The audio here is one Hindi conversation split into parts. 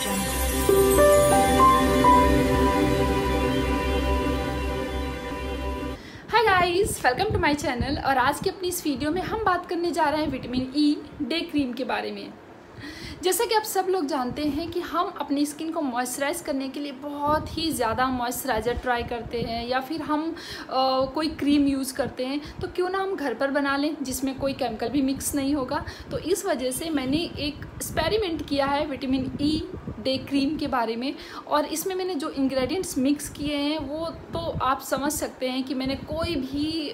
Jungle. Hi guys welcome to my channel और आज की अपनी इस वीडियो में हम बात करने जा रहे हैं विटामिन ई डे क्रीम के बारे में जैसा कि आप सब लोग जानते हैं कि हम अपनी स्किन को मॉइस्चराइज करने के लिए बहुत ही ज़्यादा मॉइस्चराइज़र ट्राई करते हैं या फिर हम आ, कोई क्रीम यूज़ करते हैं तो क्यों ना हम घर पर बना लें जिसमें कोई केमिकल भी मिक्स नहीं होगा। तो इस वजह से मैंने एक एक्सपेरिमेंट किया है विटामिन ई डे क्रीम के बारे में और इसमें मैंने जो इंग्रेडिएंट्स मिक्स किए हैं वो तो आप समझ सकते हैं कि मैंने कोई भी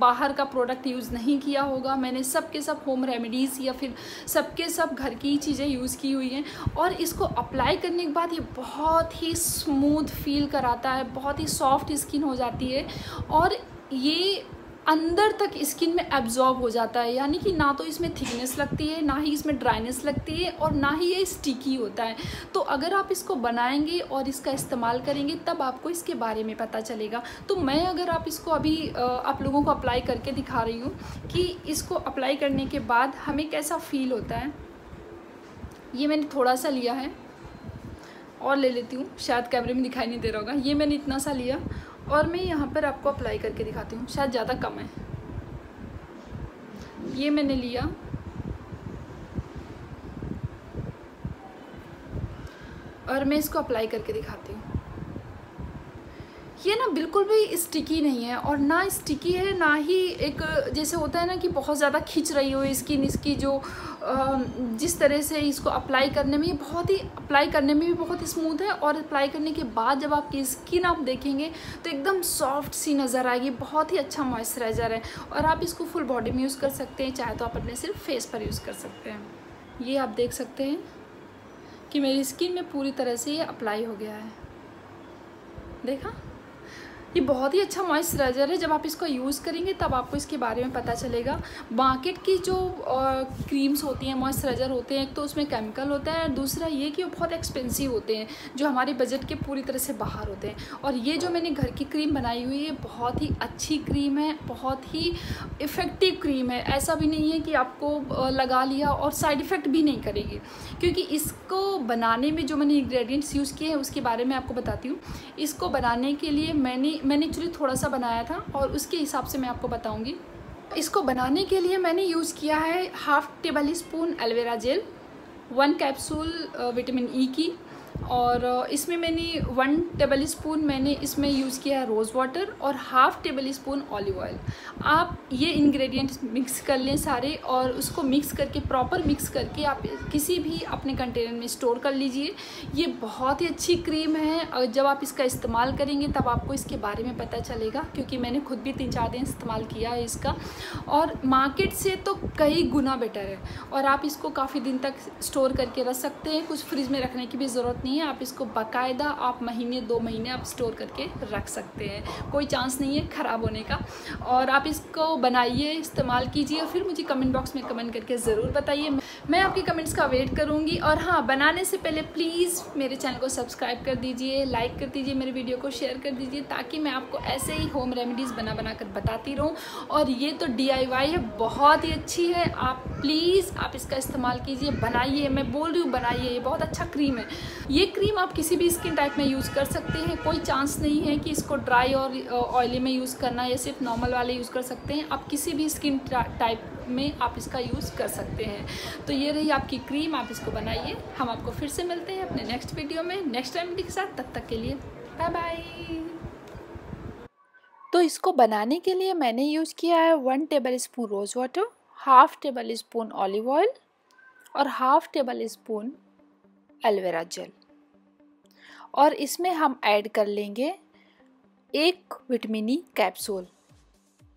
बाहर का प्रोडक्ट यूज़ नहीं किया होगा। मैंने सब के सब होम रेमेडीज़ या फिर सबके सब घर की चीज़ें यूज़ की हुई हैं और इसको अप्लाई करने के बाद ये बहुत ही स्मूथ फील कराता है, बहुत ही सॉफ्ट स्किन हो जाती है और ये अंदर तक स्किन में एब्जॉर्ब हो जाता है। यानी कि ना तो इसमें थिकनेस लगती है, ना ही इसमें ड्राइनेस लगती है और ना ही ये स्टिकी होता है। तो अगर आप इसको बनाएँगे और इसका इस्तेमाल करेंगे, तब आपको इसके बारे में पता चलेगा। तो मैं अगर आप इसको अभी आप लोगों को अप्लाई करके दिखा रही हूँ कि इसको अप्लाई करने के बाद हमें कैसा फील होता है। ये मैंने थोड़ा सा लिया है। और ले लेती हूँ। शायद कैमरे में दिखाई नहीं दे रहा होगा। ये मैंने इतना सा लिया। और मैं यहाँ पर आपको अप्लाई करके दिखाती हूँ। शायद ज़्यादा कम है। ये मैंने लिया। और मैं इसको अप्लाई करके दिखाती हूँ। ये ना बिल्कुल भी स्टिकी नहीं है और ना स्टिकी है, ना ही एक, जैसे होता है ना कि बहुत ज़्यादा खींच रही हो स्किन इसकी जो जिस तरह से इसको अप्लाई करने में बहुत ही अप्लाई करने में भी बहुत स्मूथ है और अप्लाई करने के बाद जब आपकी स्किन आप देखेंगे तो एकदम सॉफ्ट सी नज़र आएगी, बहुत ही अच्छा मॉइस्चराइज़र है और आप इसको फुल बॉडी में यूज़ कर सकते हैं, चाहे तो आप अपने सिर्फ़ फेस पर यूज़ कर सकते हैं। ये आप देख सकते हैं कि मेरी स्किन में पूरी तरह से ये अप्लाई हो गया है। देखा? ये बहुत ही अच्छा मॉइस्चराइज़र है। जब आप इसको यूज़ करेंगे, तब आपको इसके बारे में पता चलेगा। मार्केट की जो क्रीम्स होती हैं मॉइस्चराइज़र होते हैं, एक तो उसमें केमिकल होता है, और दूसरा ये कि वो बहुत एक्सपेंसिव होते हैं, जो हमारे बजट के पूरी तरह से बाहर होते हैं। और ये जो मैंने घर की क्रीम बनाई हुई है बहुत ही अच्छी क्रीम है, बहुत ही इफ़ेक्टिव क्रीम है। ऐसा भी नहीं है कि आपको लगा लिया और साइड इफ़ेक्ट भी नहीं करेगी। क्योंकि इसको बनाने में जो मैंने इंग्रेडिएंट्स यूज़ किए हैं, उसके बारे में आपको बताती हूँ। इसको बनाने के लिए मैंने मैंने एक्चुअली थोड़ा सा बनाया था और उसके हिसाब से मैं आपको बताऊँगी। इसको बनाने के लिए मैंने यूज़ किया है half tablespoon aloe vera gel one capsule vitamin E की। और इसमें मैंने वन टेबल स्पून मैंने इसमें यूज़ किया है रोज़ वाटर और half tablespoon olive oil आप ये इंग्रेडिएंट्स मिक्स कर लें सारे और उसको मिक्स करके प्रॉपर मिक्स करके आप किसी भी अपने कंटेनर में स्टोर कर लीजिए। ये बहुत ही अच्छी क्रीम है। और जब आप इसका इस्तेमाल करेंगे तब आपको इसके बारे में पता चलेगा, क्योंकि मैंने खुद भी तीन चार दिन इस्तेमाल किया है इसका। और मार्केट से तो कई गुना बेटर है और आप इसको काफ़ी दिन तक स्टोर करके रख सकते हैं। कुछ फ्रिज में रखने की भी ज़रूरत नहीं है। आप इसको बाकायदा आप महीने, दो महीने आप स्टोर करके रख सकते हैं। कोई चांस नहीं है ख़राब होने का। और आप इसको बनाइए, इस्तेमाल कीजिए और फिर मुझे कमेंट बॉक्स में कमेंट करके ज़रूर बताइए। मैं आपके कमेंट्स का वेट करूँगी और हाँ बनाने से पहले प्लीज़ मेरे चैनल को सब्सक्राइब कर दीजिए लाइक कर दीजिए, मेरे वीडियो को शेयर कर दीजिए ताकि मैं आपको ऐसे ही होम रेमेडीज़ बना बना कर बताती रहूँ। और ये तो डी है, बहुत ही अच्छी है। आप प्लीज़ आप इसका इस्तेमाल कीजिए, बनाइए, मैं बोल रही हूँ बनाइए, ये बहुत अच्छा क्रीम है। ये क्रीम आप किसी भी स्किन टाइप में यूज़ कर सकते हैं, कोई चांस नहीं है कि इसको ड्राई और ऑयली में यूज़ करना या सिर्फ़ नॉर्मल वाले यूज़ कर सकते हैं। आप किसी भी स्किन टाइप में आप इसका यूज़ कर सकते हैं। तो ये रही आपकी क्रीम आप इसको बनाइए। हम आपको फिर से मिलते हैं अपने नेक्स्ट वीडियो में नेक्स्ट टाइम के साथ। तब तक के लिए बाय बाय तो इसको बनाने के लिए मैंने यूज़ किया है one tablespoon rose water half tablespoon olive oil और half tablespoon aloe vera gel और इसमें हम ऐड कर लेंगे एक विटामिनी कैप्सूल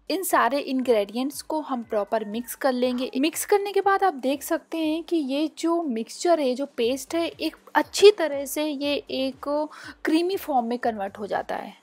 इन सारे इंग्रेडिएंट्स को हम प्रॉपर मिक्स कर लेंगे। मिक्स करने के बाद आप देख सकते हैं कि ये जो मिक्सचर है, जो पेस्ट है, एक अच्छी तरह से ये एक क्रीमी फॉर्म में कन्वर्ट हो जाता है।